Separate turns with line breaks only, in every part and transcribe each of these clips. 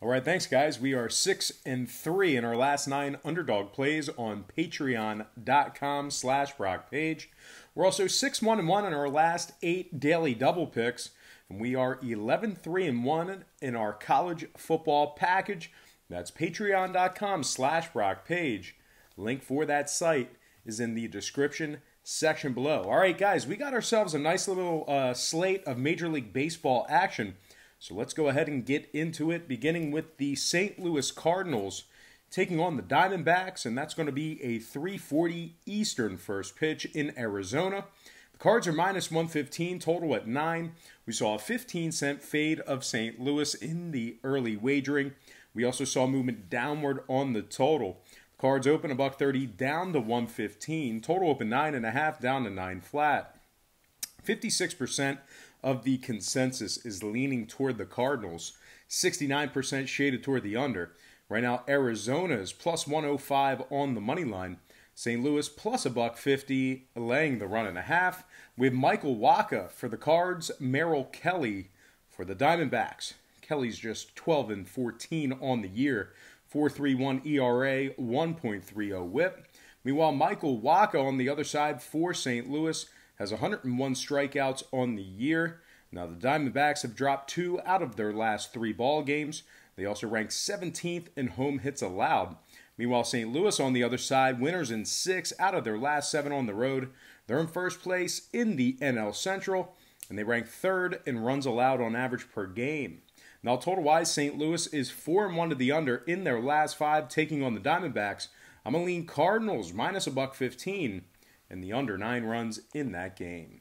All right, thanks, guys. We are six and three in our last nine underdog plays on patreon.com slash Brock Page. We're also six one and one in our last eight daily double picks. And we are 11 3 and 1 in our college football package. That's patreon.com slash Brock Page. Link for that site is in the description section below. All right, guys, we got ourselves a nice little uh, slate of Major League Baseball action. So let's go ahead and get into it, beginning with the St. Louis Cardinals taking on the Diamondbacks, and that's going to be a 340 Eastern first pitch in Arizona. The Cards are minus 115, total at 9. We saw a 15 cent fade of St. Louis in the early wagering. We also saw movement downward on the total. The Cards open a buck 30 down to 115. Total open 9.5 down to 9 flat. 56% of the consensus is leaning toward the Cardinals, 69% shaded toward the under. Right now, Arizona is plus 105 on the money line. St. Louis plus a buck 50, laying the run and a half. With Michael Wacha for the Cards, Merrill Kelly for the Diamondbacks. Kelly's just 12 and 14 on the year, 4.31 ERA, 1.30 WHIP. Meanwhile, Michael Wacha on the other side for St. Louis has 101 strikeouts on the year. Now, the Diamondbacks have dropped two out of their last three ball games. They also rank 17th in home hits allowed. Meanwhile, St. Louis on the other side, winners in six out of their last seven on the road. They're in first place in the NL Central, and they rank third in runs allowed on average per game. Now, total wise, St. Louis is 4 and 1 to the under in their last five, taking on the Diamondbacks. I'm going to lean Cardinals minus a buck 15 and the under nine runs in that game.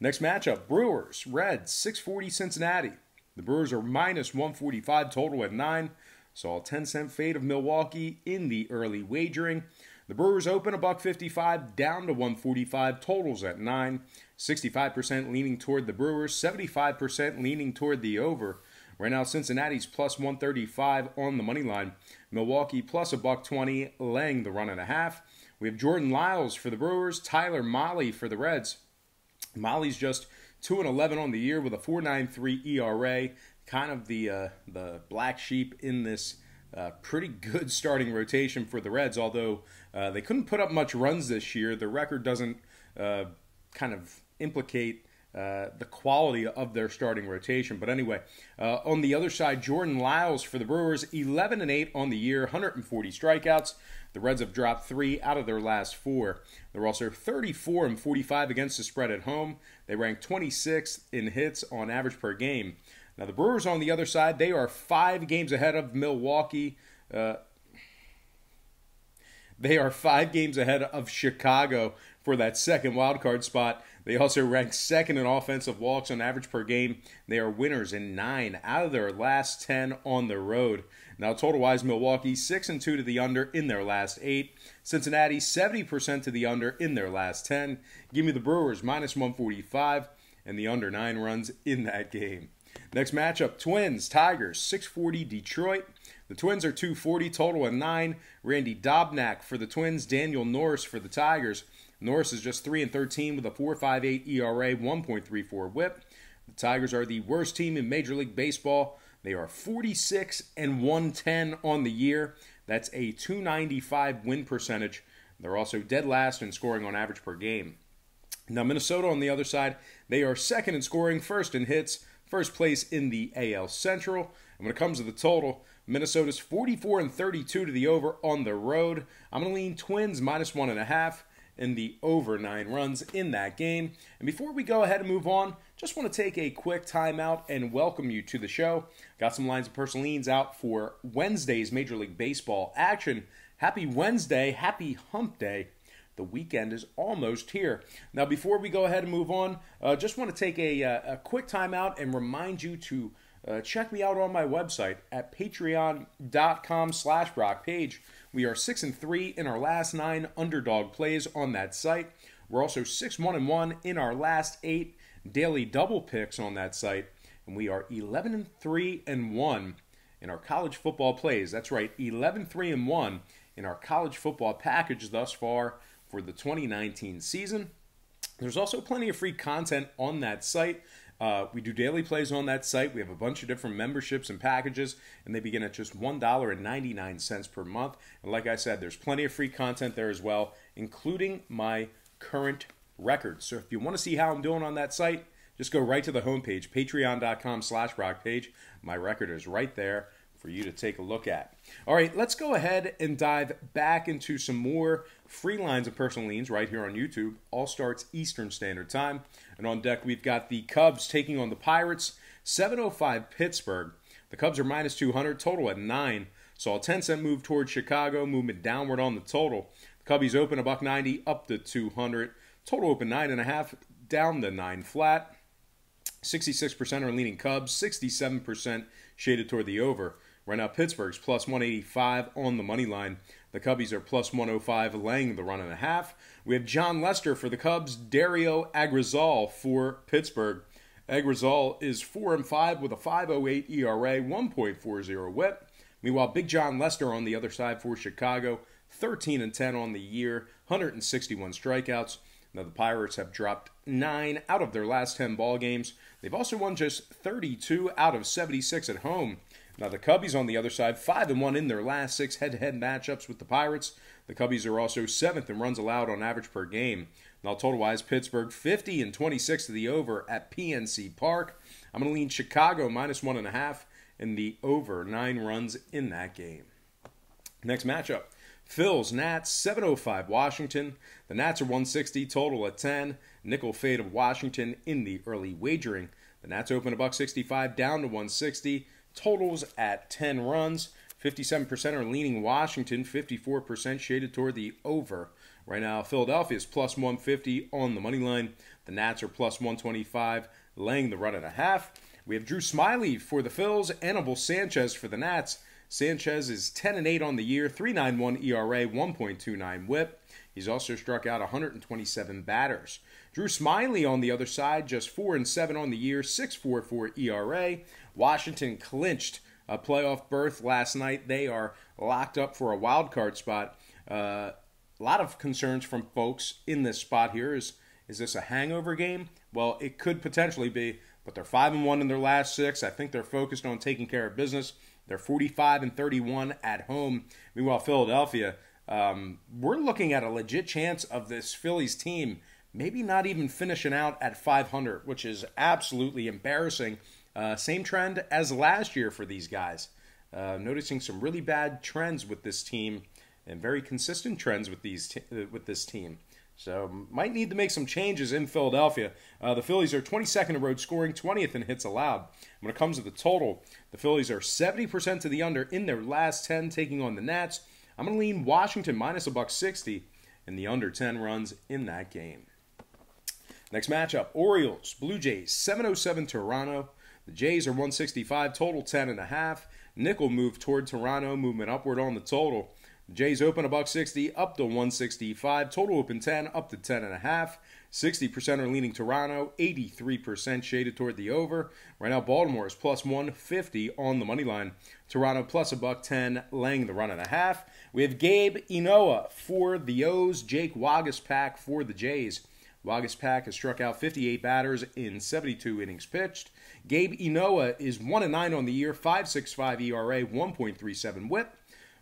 Next matchup Brewers, Reds, 640 Cincinnati. The Brewers are minus 145 total at 9. Saw a 10 cent fade of Milwaukee in the early wagering. The Brewers open a buck 55 down to 145 totals at 9. 65% leaning toward the Brewers, 75% leaning toward the over. Right now, Cincinnati's plus 135 on the money line. Milwaukee plus a buck 20, laying the run and a half. We have Jordan Lyles for the Brewers, Tyler Mahle for the Reds. Mahle's just 2 and 11 on the year with a 4.93 ERA, kind of the uh, the black sheep in this uh, pretty good starting rotation for the Reds. Although uh, they couldn't put up much runs this year, the record doesn't uh, kind of implicate uh, the quality of their starting rotation. But anyway, uh, on the other side, Jordan Lyles for the Brewers, 11 and 8 on the year, 140 strikeouts. The Reds have dropped three out of their last four. They're also 34 and 45 against the spread at home. They rank 26th in hits on average per game. Now the Brewers on the other side, they are five games ahead of Milwaukee. Uh, they are five games ahead of Chicago for that second wild card spot. They also rank second in offensive walks on average per game. They are winners in nine out of their last 10 on the road. Now, total wise, Milwaukee 6 and 2 to the under in their last eight. Cincinnati 70% to the under in their last 10. Give me the Brewers minus 145 and the under nine runs in that game. Next matchup Twins, Tigers, 640 Detroit. The Twins are 240 total and 9. Randy Dobnak for the Twins, Daniel Norris for the Tigers. Norris is just 3 and 13 with a 4.58 ERA, 1.34 whip. The Tigers are the worst team in Major League Baseball. They are 46 and 110 on the year. That's a 295 win percentage. They're also dead last in scoring on average per game. Now, Minnesota on the other side, they are second in scoring, first in hits, first place in the AL Central. And when it comes to the total, Minnesota's 44 and 32 to the over on the road. I'm going to lean Twins minus one and a half in the over nine runs in that game. And before we go ahead and move on, just want to take a quick timeout and welcome you to the show. Got some lines of personal out for Wednesday's Major League Baseball action. Happy Wednesday, happy hump day. The weekend is almost here. Now, before we go ahead and move on, uh, just want to take a, uh, a quick timeout and remind you to uh, check me out on my website at patreon.com slash Brock Page. We are 6 and 3 in our last 9 underdog plays on that site. We're also 6 1 and 1 in our last 8 daily double picks on that site. And we are 11 and 3 and 1 in our college football plays. That's right, 11 3 and 1 in our college football package thus far for the 2019 season. There's also plenty of free content on that site, Uh, we do daily plays on that site. We have a bunch of different memberships and packages, and they begin at just $1.99 per month. And like I said, there's plenty of free content there as well, including my current records. So if you want to see how I'm doing on that site, just go right to the homepage, patreon.com slash brockpage. My record is right there for you to take a look at. All right, let's go ahead and dive back into some more free lines of personal leans right here on YouTube. All starts Eastern Standard Time. And on deck, we've got the Cubs taking on the Pirates, 705 Pittsburgh. The Cubs are minus 200, total at 9. Saw a 10 cent move towards Chicago, movement downward on the total. The Cubbies open a buck 90 up to 200. Total open 9.5, down to 9 flat. 66% are leaning Cubs, 67% shaded toward the over. Right now, Pittsburgh's plus 185 on the money line. The Cubbies are plus 105, laying the run and a half. We have Jon Lester for the Cubs, Dario Agrazal for Pittsburgh. Agrazal is 4 and 5 with a 5.08 ERA, 1.40 WHIP. Meanwhile, Big Jon Lester on the other side for Chicago, 13 and 10 on the year, 161 strikeouts. Now the Pirates have dropped nine out of their last 10 ball games. They've also won just 32 out of 76 at home. Now the Cubbies on the other side, five and one in their last six head-to-head matchups with the Pirates. The Cubbies are also seventh in runs allowed on average per game. Now total-wise, Pittsburgh 50 and 26 to the over at PNC Park. I'm going to lean Chicago minus one and a half in the over nine runs in that game. Next matchup. Phils Nats 705 Washington. The Nats are 160 total at 10. Nickel fade of Washington in the early wagering. The Nats open a buck 65 down to 160. Totals at 10 runs. 57% are leaning Washington, 54% shaded toward the over. Right now, Philadelphia is plus 150 on the money line. The Nats are plus 125, laying the run and a half. We have Drew Smyly for the Phils, Anibal Sanchez for the Nats. Sanchez is 10 and 8 on the year, 3.91 ERA, 1.29 WHIP. He's also struck out 127 batters. Drew Smyly on the other side, just 4 and 7 on the year, 6.44 ERA. Washington clinched a playoff berth last night. They are locked up for a wild card spot. Uh, a lot of concerns from folks in this spot here. Is is this a hangover game? Well, it could potentially be, but they're five and one in their last six. I think they're focused on taking care of business. They're 45 and 31 at home. Meanwhile, Philadelphia, um, we're looking at a legit chance of this Phillies team maybe not even finishing out at 500, which is absolutely embarrassing. Uh, same trend as last year for these guys. Uh, noticing some really bad trends with this team and very consistent trends with these uh, with this team. So might need to make some changes in Philadelphia. Uh, the Phillies are 22nd in road scoring, 20th in hits allowed. When it comes to the total, the Phillies are 70% to the under in their last 10, taking on the Nats. I'm going to lean Washington minus a buck 60 in the under 10 runs in that game. Next matchup: Orioles, Blue Jays, 707 Toronto. The Jays are 165, total 10 and a half. Nickel move toward Toronto, movement upward on the total. Jays open a buck 60 up to 165. Total open 10 up to 10 and a half. 60% are leaning Toronto, 83% shaded toward the over. Right now, Baltimore is plus 150 on the money line. Toronto plus a buck 10, laying the run and a half. We have Gabe Ynoa for the O's, Jake Waguespack for the Jays. Waguespack has struck out 58 batters in 72 innings pitched. Gabe Ynoa is 1 9 on the year, 5.65 ERA, 1.37 whip.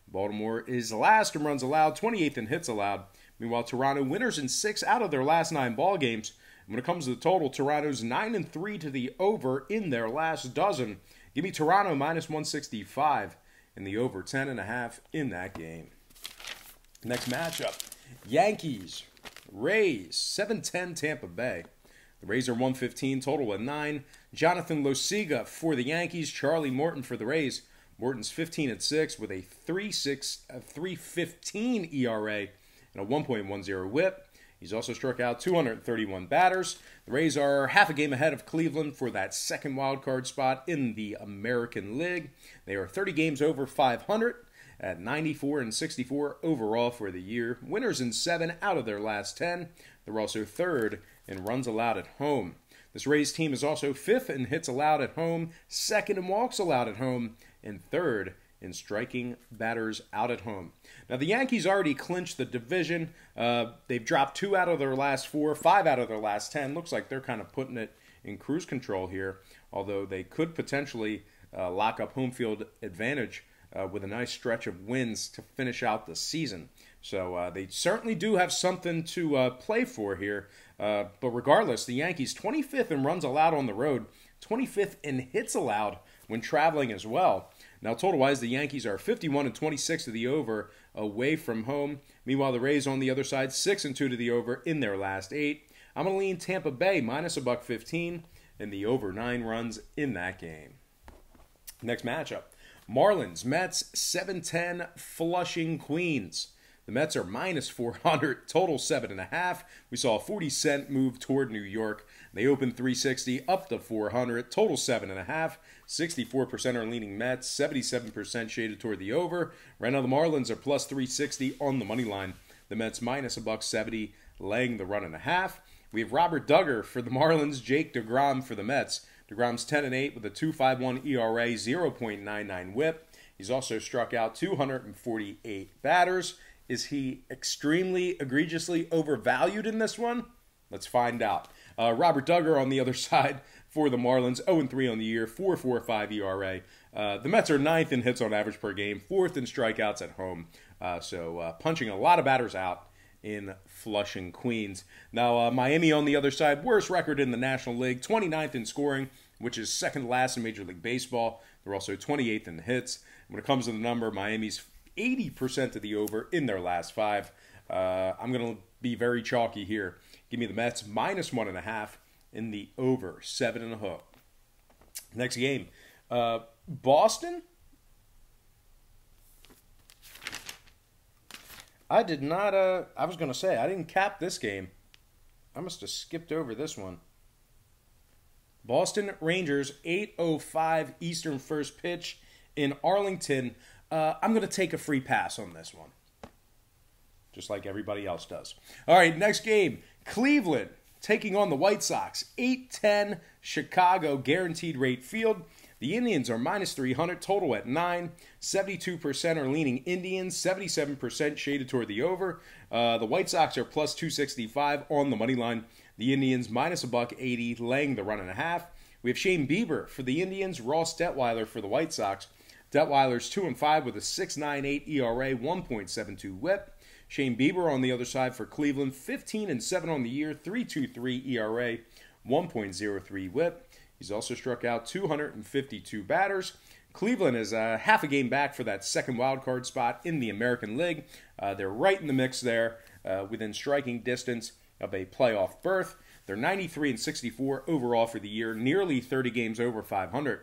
Baltimore is last in runs allowed, 28th in hits allowed. Meanwhile, Toronto winners in six out of their last nine ball games. When it comes to the total, Toronto's nine and three to the over in their last dozen. Give me Toronto minus 165 in the over 10 and a half in that game. Next matchup, Yankees, Rays, 710 Tampa Bay. The Rays are 115, total at 9. Jonathan Loaisiga for the Yankees, Charlie Morton for the Rays. Morton's 15 at 6 with a 3.6 a 3.15 ERA and a 1.10 WHIP. He's also struck out 231 batters. The Rays are half a game ahead of Cleveland for that second wild card spot in the American League. They are 30 games over 500 at 94 and 64 overall for the year. Winners in 7 out of their last 10. They're also third in runs allowed at home. This Rays team is also fifth in hits allowed at home, second in walks allowed at home, and third in striking batters out at home. Now, the Yankees already clinched the division. Uh, they've dropped two out of their last four, five out of their last ten. Looks like they're kind of putting it in cruise control here, although they could potentially uh, lock up home field advantage uh, with a nice stretch of wins to finish out the season. So uh, they certainly do have something to uh, play for here. Uh, but regardless, the Yankees 25th in runs allowed on the road, 25th in hits allowed when traveling as well. Now, total wise, the Yankees are 51 and 26 to the over away from home. Meanwhile, the Rays on the other side, 6 and 2 to the over in their last eight. I'm going to lean Tampa Bay minus a buck 15 and the over nine runs in that game. Next matchup Marlins, Mets, 710, Flushing, Queens. The Mets are minus 400, total 7.5. We saw a 40 cent move toward New York. They opened 360 up to 400, total 7.5. 64% are leaning Mets, 77% shaded toward the over. Right now, the Marlins are plus 360 on the money line. The Mets minus a buck 70, laying the run and a half. We have Robert Dugger for the Marlins, Jake DeGrom for the Mets. DeGrom's 10 and 8 with a 2.51 ERA, 0.99 WHIP. He's also struck out 248 batters. Is he extremely egregiously overvalued in this one? Let's find out. Uh, Robert Dugger on the other side for the Marlins, 0 3 on the year, 4.45 ERA. Uh, the Mets are ninth in hits on average per game, fourth in strikeouts at home. Uh, so uh, punching a lot of batters out in Flushing, Queens. Now, uh, Miami on the other side, worst record in the National League, 29th in scoring, which is second last in Major League Baseball. They're also 28th in hits. When it comes to the number, Miami's 80% of the over in their last five. Uh, I'm going to be very chalky here. Give me the Mets minus one and a half in the over, seven and a hook. Next game, uh, Boston. I did not. Uh, I was going to say I didn't cap this game. I must have skipped over this one. Boston Rangers, 8:05 Eastern first pitch in Arlington. Uh, I'm going to take a free pass on this one, just like everybody else does. All right, next game, Cleveland taking on the White Sox, 8:10 Chicago guaranteed rate field. The Indians are minus 300, total at 9. 72% are leaning Indians, 77% shaded toward the over. Uh, the White Sox are plus 265 on the money line. The Indians minus a buck 80, laying the run and a half. We have Shane Bieber for the Indians, Ross Detwiler for the White Sox. Detwiler's 2 and 5 with a 6.98 ERA, 1.72 whip. Shane Bieber on the other side for Cleveland, 15 and 7 on the year, 3.23 ERA, 1.03 whip. He's also struck out 252 batters. Cleveland is uh, half a game back for that second wild card spot in the American League. Uh, they're right in the mix there, uh, within striking distance of a playoff berth. They're 93 and 64 overall for the year, nearly 30 games over 500.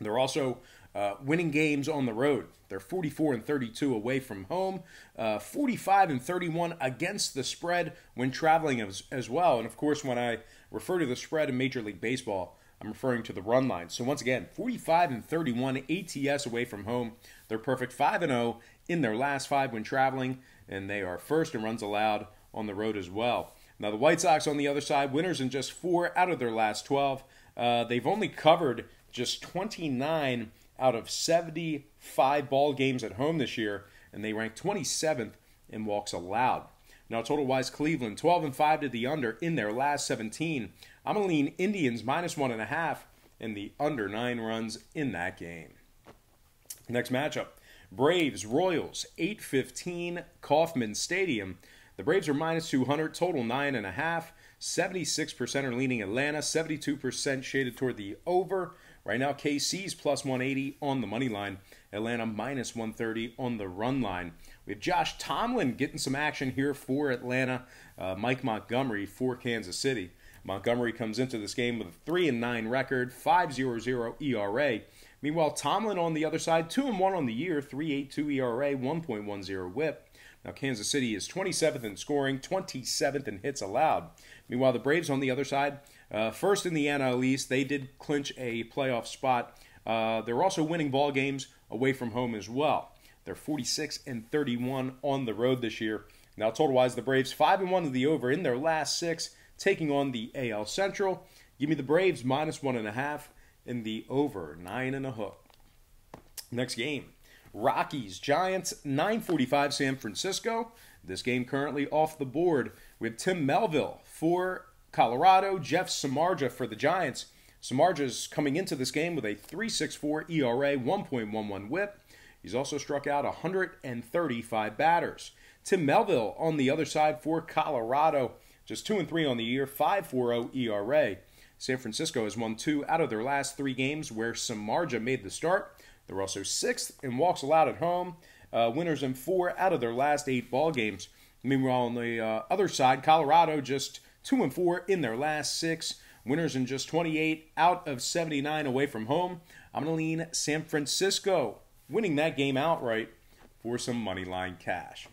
They're also uh, winning games on the road. They're 44 and 32 away from home, uh, 45 and 31 against the spread when traveling as, as well. And of course, when I refer to the spread in Major League Baseball, I'm referring to the run line. So once again, 45 and 31 ATS away from home. They're perfect 5 and 0 in their last five when traveling, and they are first in runs allowed on the road as well. Now, the White Sox on the other side, winners in just four out of their last 12. Uh, they've only covered just 29 out of 75 ball games at home this year, and they rank 27th in walks allowed. Now, total wise, Cleveland 12 and 5 to the under in their last 17. I'm gonna lean Indians minus one and a half in the under nine runs in that game. Next matchup: Braves Royals 8:15 Kauffman Stadium. The Braves are minus 200, total nine and a half. 76% are leaning Atlanta, 72% shaded toward the over. Right now, KC's plus 180 on the money line, Atlanta minus 130 on the run line. We have Josh Tomlin getting some action here for Atlanta, uh, Mike Montgomery for Kansas City. Montgomery comes into this game with a 3 and 9 record, 5.00 ERA. Meanwhile, Tomlin on the other side, 2 and 1 on the year, 3.82 ERA, 1.10 whip. Now, Kansas City is 27th in scoring, 27th in hits allowed. Meanwhile, the Braves on the other side, uh, first in the NL East, they did clinch a playoff spot. Uh, they're also winning ball games away from home as well. They're 46 and 31 on the road this year. Now, total wise, the Braves 5 and 1 to the over in their last six, taking on the AL Central. Give me the Braves minus one and a half in the over nine and a hook. Next game, Rockies Giants 9:45 San Francisco. This game currently off the board with Tim Melville for Colorado, Jeff Samardzija for the Giants. Samardzija's coming into this game with a 3.64 ERA, 1.11 WHIP. He's also struck out 135 batters. Tim Melville on the other side for Colorado, just 2 and 3 on the year, 5.40 ERA. San Francisco has won two out of their last three games where Samardzija made the start. They're also sixth in walks allowed at home, uh, winners in four out of their last eight ball games. Meanwhile, on the uh, other side, Colorado just two and four in their last six, winners in just 28 out of 79 away from home. I'm going to lean San Francisco, winning that game outright for some money line cash.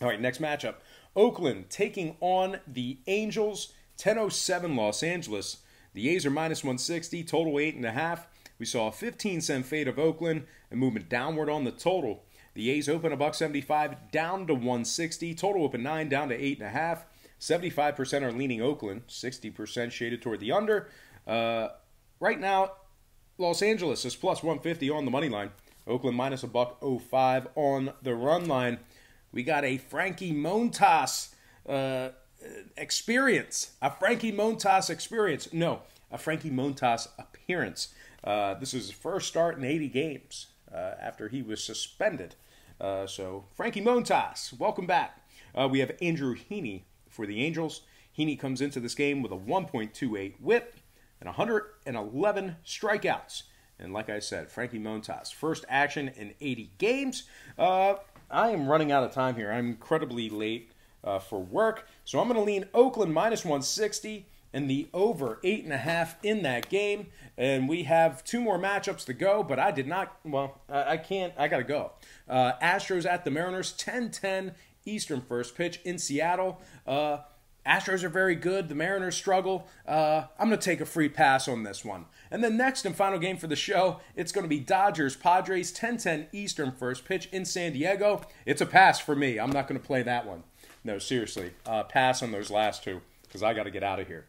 All right, next matchup: Oakland taking on the Angels. 10:07 Los Angeles. The A's are minus 160, total eight and a half. We saw a 15 cent fade of Oakland and movement downward on the total. The A's open a buck 75 down to 160. Total open nine down to eight and a half. 75% are leaning Oakland. 60% shaded toward the under. Uh, right now, Los Angeles is plus 150 on the money line. Oakland minus a buck 05 on the run line. We got a Frankie Montas uh, experience, a Frankie Montas experience. No, a Frankie Montas appearance. Uh, this is his first start in 80 games uh, after he was suspended. Uh, so, Frankie Montas, welcome back. Uh, we have Andrew Heaney for the Angels. Heaney comes into this game with a 1.28 whip and 111 strikeouts. And like I said, Frankie Montas, first action in 80 games. Uh, I am running out of time here. I'm incredibly late uh, for work. So I'm going to lean Oakland minus 160 and the over eight and a half in that game. And we have two more matchups to go, but I did not. Well, I, can't. I got to go. Uh, Astros at the Mariners, 10-10 Eastern first pitch in Seattle. Uh, Astros are very good. The Mariners struggle. Uh, I'm going to take a free pass on this one. And then next and final game for the show, it's going to be Dodgers Padres 10-10 Eastern first pitch in San Diego. It's a pass for me. I'm not going to play that one. No, seriously, uh, pass on those last two because I got to get out of here.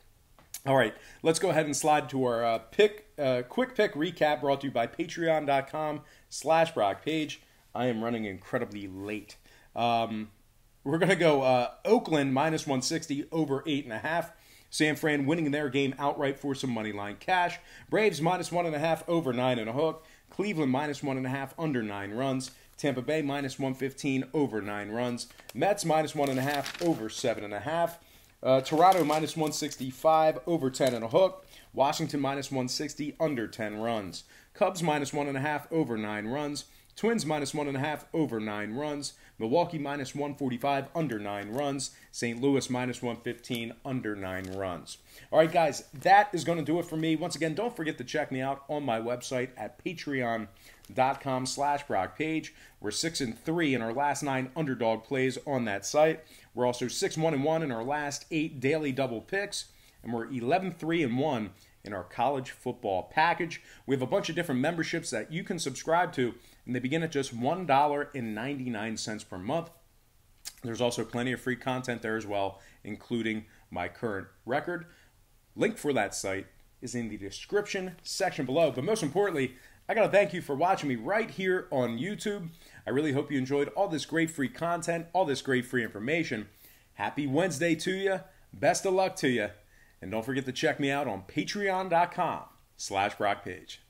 All right, let's go ahead and slide to our uh, pick, uh, quick pick recap brought to you by patreon.com slash Brock Page. I am running incredibly late. Um, we're going to go uh, Oakland minus 160 over 8.5. San Fran winning their game outright for some money line cash. Braves minus 1.5 over 9 and a hook. Cleveland minus 1.5 under 9 runs. Tampa Bay minus 115 over 9 runs. Mets minus 1.5 over 7.5. Uh, Toronto minus 165 over 10 and a hook. Washington minus 160 under 10 runs. Cubs minus 1.5 over 9 runs. Twins minus 1.5 over 9 runs. Milwaukee minus 145 under 9 runs. St. Louis minus 115 under 9 runs. All right, guys, that is going to do it for me. Once again, don't forget to check me out on my website at patreon.com slash Brock Page. We're six and three in our last nine underdog plays on that site. We're also six one and one in our last eight daily double picks, and we're 11 3 and one in our college football package. We have a bunch of different memberships that you can subscribe to, and they begin at just one dollar and ninety nine cents per month. There's also plenty of free content there as well, including my current record. Link for that site is in the description section below. But most importantly, I got to thank you for watching me right here on YouTube. I really hope you enjoyed all this great free content, all this great free information. Happy Wednesday to you. Best of luck to you. And don't forget to check me out on patreon.com slash Brock Page.